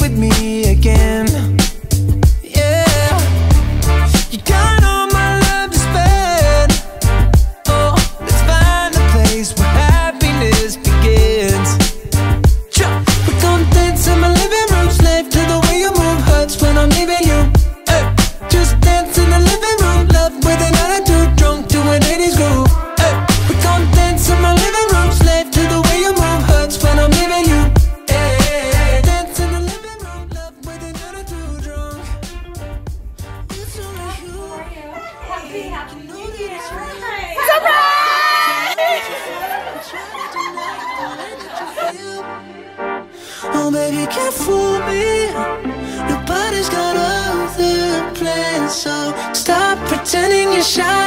with me again. Yeah, you got all my love to spend. Oh, let's find a place where happiness begins. In my living room, slave to the way you move. Hurts when I'm leaving you. Oh, baby, can't fool me. Nobody's got other plans. So stop pretending you're shy.